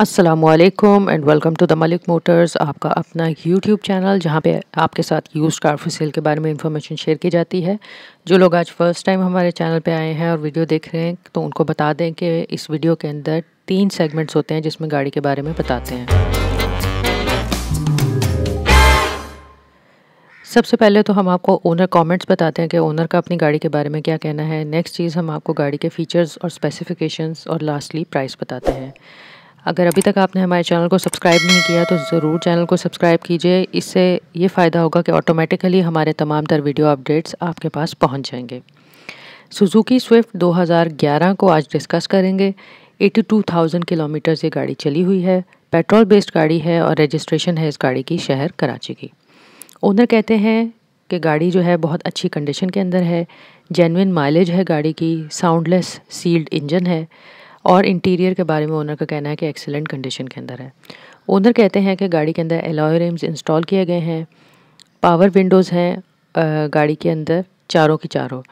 असलकम and welcome to the Malik motors आपका अपना यूट्यूब चैनल जहाँ पे आपके साथ यूज़ कार फॉर सेल के बारे में इंफॉर्मेशन शेयर की जाती है। जो लोग आज फ़र्स्ट टाइम हमारे चैनल पे आए हैं और वीडियो देख रहे हैं तो उनको बता दें कि इस वीडियो के अंदर तीन सेगमेंट्स होते हैं जिसमें गाड़ी के बारे में बताते हैं। सबसे पहले तो हम आपको ओनर कमेंट्स बताते हैं कि ओनर का अपनी गाड़ी के बारे में क्या कहना है। नेक्स्ट चीज़ हम आपको गाड़ी के फ़ीचर्स और स्पेसिफिकेशंस और लास्टली प्राइस बताते हैं। अगर अभी तक आपने हमारे चैनल को सब्सक्राइब नहीं किया तो ज़रूर चैनल को सब्सक्राइब कीजिए। इससे ये फ़ायदा होगा कि ऑटोमेटिकली हमारे तमाम तर वीडियो अपडेट्स आपके पास पहुँच जाएँगे। सुजुकी स्विफ्ट 2011 को आज डिस्कस करेंगे। 82,000 किलोमीटर ये गाड़ी चली हुई है। पेट्रोल बेस्ड गाड़ी है और रजिस्ट्रेशन है इस गाड़ी की शहर कराची की। ओनर कहते हैं कि गाड़ी जो है बहुत अच्छी कंडीशन के अंदर है। जेनविन माइलेज है गाड़ी की। साउंडलेस सील्ड इंजन है। और इंटीरियर के बारे में ओनर का कहना है कि एक्सेलेंट कंडीशन के अंदर है। ओनर कहते हैं कि गाड़ी के अंदर एलॉय रिम्स इंस्टॉल किए गए हैं। पावर विंडोज़ हैं गाड़ी के अंदर, चारों की चारों।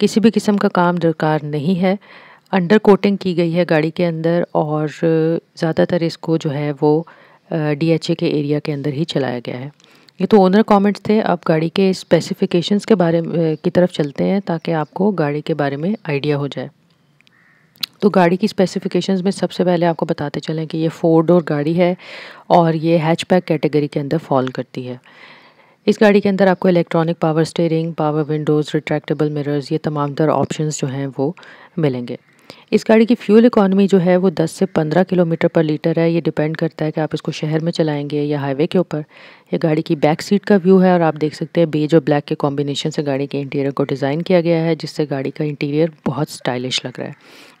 किसी भी किस्म का काम दरकार नहीं है। अंडर कोटिंग की गई है गाड़ी के अंदर और ज़्यादातर इसको जो है वो डीएचए के एरिया के अंदर ही चलाया गया है। ये तो ओनर कमेंट्स थे। अब गाड़ी के स्पेसिफिकेशंस के बारे में की तरफ़ चलते हैं ताकि आपको गाड़ी के बारे में आइडिया हो जाए। तो गाड़ी की स्पेसिफिकेशंस में सबसे पहले आपको बताते चलें कि ये फोर डोर गाड़ी है और ये हैचपैक कैटेगरी के अंदर फॉल करती है। इस गाड़ी के अंदर आपको electronic power steering power windows retractable mirrors ये तमाम तर ऑप्शंस जो हैं वो मिलेंगे। इस गाड़ी की फ्यूल इकॉनमी जो है वो 10 से 15 किलोमीटर पर लीटर है। ये डिपेंड करता है कि आप इसको शहर में चलाएँगे या हाईवे के ऊपर। ये गाड़ी की बैक सीट का व्यू है और आप देख सकते हैं बेज और ब्लैक के कॉम्बिनेशन से गाड़ी के इंटीरियर को डिज़ाइन किया गया है, जिससे गाड़ी का इंटीरियर बहुत स्टाइलिश लग रहा है।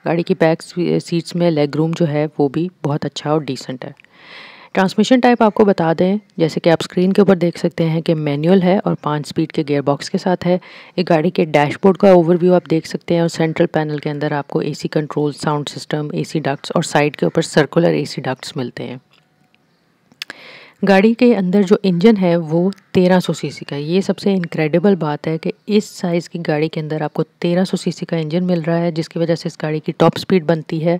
गाड़ी की बैक सीट्स में लेग रूम जो है वो भी बहुत अच्छा और डिसेंट है। ट्रांसमिशन टाइप आपको बता दें, जैसे कि आप स्क्रीन के ऊपर देख सकते हैं कि मैनुअल है और पाँच स्पीड के गियर बॉक्स के साथ है। एक गाड़ी के डैशबोर्ड का ओवरव्यू आप देख सकते हैं और सेंट्रल पैनल के अंदर आपको AC control sound system AC ducts और साइड के ऊपर सर्कुलर एसी डक्ट्स मिलते हैं। गाड़ी के अंदर जो इंजन है वो 1300 सीसी का ये सबसे इनक्रेडिबल बात है कि इस साइज़ की गाड़ी के अंदर आपको 1300 सीसी का इंजन मिल रहा है, जिसकी वजह से इस गाड़ी की टॉप स्पीड बनती है।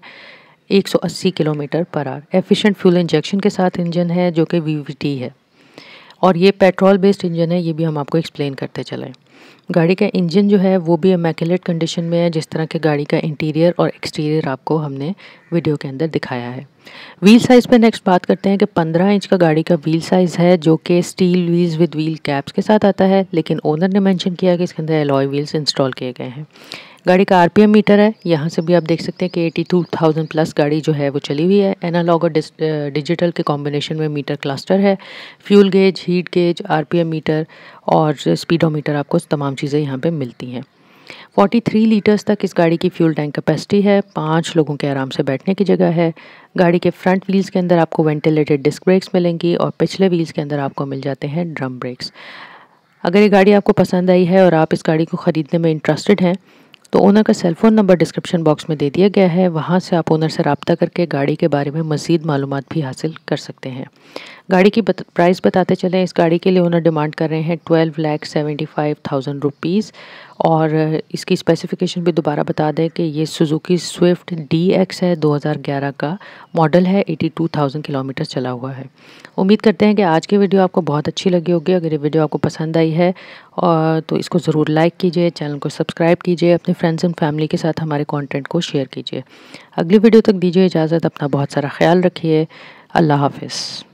180 किलोमीटर पर आर। एफिशिएंट फ्यूल इंजेक्शन के साथ इंजन है, जो कि वीवीटी है। और ये पेट्रोल बेस्ड इंजन है, ये भी हम आपको एक्सप्लेन करते चलें। गाड़ी का इंजन जो है, वो भी इमेकुलेट कंडीशन में है, जिस तरह के गाड़ी का इंटीरियर और एक्सटीरियर आपको हमने वीडियो के अंदर दिखाया है। व्हील साइज़ पे नेक्स्ट बात करते हैं कि 15 इंच का गाड़ी का व्हील साइज़ है, जो कि steel wheels with wheel caps के साथ आता है, लेकिन ओनर ने मेंशन किया कि इसके अंदर एलॉय व्हील्स इंस्टॉल किए गए हैं। गाड़ी का आरपीएम मीटर है, यहाँ से भी आप देख सकते हैं कि एटी टू थाउज़ेंड प्लस गाड़ी जो है, वो चली हुई है। एनालॉग और डिजिटल के कॉम्बिनेशन में मीटर क्लस्टर है। Fuel gauge heat gauge RPM meter और स्पीडोमीटर आपको तमाम चीज़ें यहाँ पे मिलती हैं। 43 लीटर्स तक इस गाड़ी की फ्यूल टैंक कैपेसिटी है। पाँच लोगों के आराम से बैठने की जगह है। गाड़ी के फ्रंट व्हील्स के अंदर आपको वेंटिलेटेड डिस्क ब्रेक्स मिलेंगी और पिछले व्हील्स के अंदर आपको मिल जाते हैं ड्रम ब्रेक्स अगर ये गाड़ी आपको पसंद आई है और आप इस गाड़ी को ख़रीदने में इंटरेस्टेड हैं तो ओनर का cell phone number description box में दे दिया गया है। वहाँ से आप ओनर से रबता करके गाड़ी के बारे में मज़ीद मालूम भी हासिल कर सकते हैं। गाड़ी की बत, प्राइस बताते चलें इस गाड़ी के लिए ओनर डिमांड कर रहे हैं twelve lakh seventy five thousand rupees और इसकी स्पेसिफिकेशन भी दोबारा बता दें कि ये सुजुकी स्विफ्ट डी एक्स है 2011 का मॉडल है 82,000 किलोमीटर चला हुआ है। उम्मीद करते हैं कि आज की वीडियो आपको बहुत अच्छी लगी होगी। अगर ये वीडियो आपको पसंद आई है और तो इसको ज़रूर लाइक कीजिए चैनल को सब्सक्राइब कीजिए अपने फ्रेंड्स एंड फैमिली के साथ हमारे कॉन्टेंट को शेयर कीजिए। अगली वीडियो तक दीजिए इजाज़त अपना बहुत सारा ख्याल रखिए। अल्लाह हाफिज़।